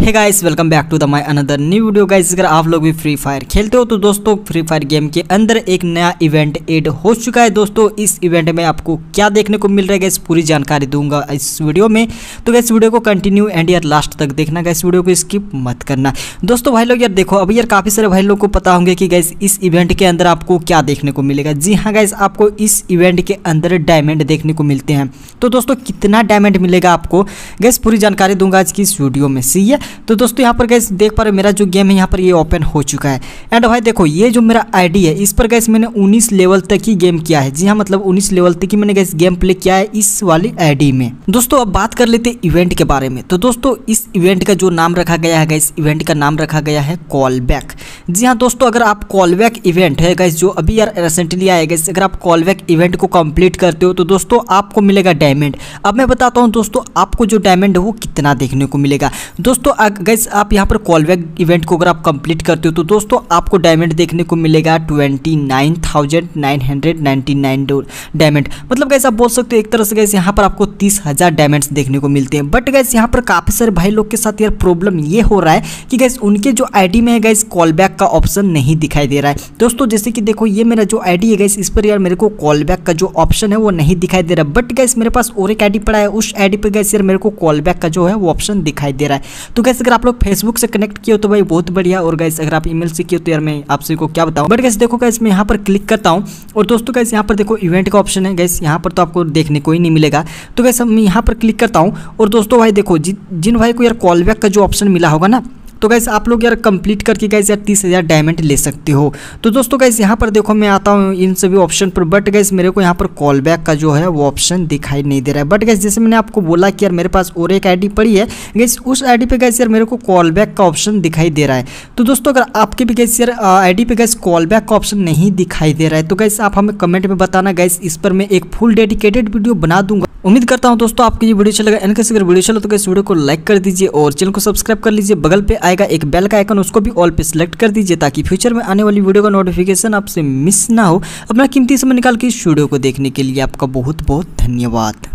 Hey guys welcome back to the my another new video guys अगर आप लोग भी फ्री फायर खेलते हो तो दोस्तों फ्री फायर गेम के अंदर एक नया इवेंट ऐड हो चुका है। दोस्तों, इस इवेंट में आपको क्या देखने को मिल रहा है गाइस पूरी जानकारी दूँगा इस वीडियो में। तो गैस वीडियो को कंटिन्यू एंड यार लास्ट तक देखना गैस वीडियो को स्किप मत करना। दोस्तों, भाई लोग, यार देखो, अभी यार काफ़ी सारे भाई लोग को पता होंगे कि गैस इस इवेंट के अंदर आपको क्या देखने को मिलेगा। जी हाँ गाइस आपको इस इवेंट के अंदर डायमंड देखने को मिलते हैं। तो दोस्तों, कितना डायमंड मिलेगा आपको? गैस पूरी जानकारी दूँगा आज की इस वीडियो में। सही है तो दोस्तों, यहाँ पर गैस देख पा रहे मेरा जो गेम है, यहाँ पर ये ओपन हो चुका है। एंड भाई देखो, ये जो मेरा आईडी है, इस पर गैस मैंने 19 लेवल तक ही गेम किया है। जी हाँ मतलब 19 लेवल तक ही मैंने गैस गेम प्ले किया है इस वाली आईडी में। दोस्तों, अब बात कर लेते इवेंट के बारे में। तो दोस्तों, इस इवेंट का जो नाम रखा गया है गैस इवेंट का नाम रखा गया है कॉल बैक जी हाँ दोस्तों, अगर आप कॉल बैक इवेंट है गैस जो अभी यार रिसेंटली आया गैस अगर आप कॉल बैक इवेंट को कंप्लीट करते हो तो दोस्तों, आपको मिलेगा डायमंड अब मैं बताता हूँ, दोस्तों, आपको जो डायमंड है, वो कितना देखने को मिलेगा। दोस्तों गैस आप यहाँ पर कॉल बैक इवेंट को अगर आप कंप्लीट करते हो तो दोस्तों, आपको डायमंड देखने को मिलेगा twenty nine thousand nine hundred ninety nine diamond मतलब गैस आप बोल सकते हो, एक तरह से गैस यहाँ पर आपको तीस हज़ार डायमंड्स देखने को मिलते हैं. बट गैस यहाँ पर काफ़ी सारे भाई लोग के साथ यार प्रॉब्लम ये हो रहा है कि गैस उनके जो आईडी में है गैस कॉल बैक का ऑप्शन नहीं दिखाई दे रहा है. दोस्तों, जैसे कि देखो, ये मेरा जो आईडी है गैस इस पर यार मेरे को कॉल बैक का जो ऑप्शन है, वो नहीं दिखाई दे रहा. बट गैस मेरे पास और एक आई पड़ा है, उस आई पर गैस यार मेरे को कॉल बैक का जो है, वो ऑप्शन दिखाई दे रहा है. तो गैस अगर आप लोग फेसबुक से कनेक्ट किए तो भाई बहुत बढ़िया। और गैस अगर आप ईमेल से किए तो यार मैं आपसे को क्या बताऊँ? बट गैस देखो गैस मैं यहाँ पर क्लिक करता हूँ। और दोस्तों गैस यहाँ पर देखो इवेंट का ऑप्शन है। गैस यहाँ पर तो आपको देखने को ही नहीं मिलेगा। तो गैस मैं यहाँ पर क्लिक करता हूँ। और दोस्तों भाई देखो, जिन भाई को यार कॉल बैक का जो ऑप्शन मिला होगा ना तो गैस आप लोग यार कंप्लीट करके गैस यार तीस हज़ार डायमंड ले सकते हो। तो दोस्तों गैस यहाँ पर देखो मैं आता हूँ इन सभी ऑप्शन पर बट गैस मेरे को यहाँ पर कॉल बैक का जो है वो ऑप्शन दिखाई नहीं दे रहा है। बट गैस जैसे मैंने आपको बोला कि यार मेरे पास और एक आईडी पड़ी है गैस उस आईडी पे गैस यार मेरे को कॉल बैक का ऑप्शन दिखाई दे रहा है। तो दोस्तों, अगर आपके भी गैस यार आई पे गैस कॉल बैक का ऑप्शन नहीं दिखाई दे रहा है तो गैस आप हमें कमेंट में बताना गैस इस पर मैं एक फुल डेडिकेटेड वीडियो बना दूँगा। उम्मीद करता हूँ दोस्तों, आपको ये वीडियो चलेगा एंड कैसे अगर वीडियो चलो तो इस वीडियो को लाइक कर दीजिए और चैनल को सब्सक्राइब कर लीजिए। बगल पे आएगा, एक बेल का आइकन उसको भी ऑल पे सिलेक्ट कर दीजिए ताकि फ्यूचर में आने वाली वीडियो का नोटिफिकेशन आपसे मिस ना हो। अपना कीमती समय निकाल के इस वीडियो को देखने के लिए आपका बहुत बहुत धन्यवाद।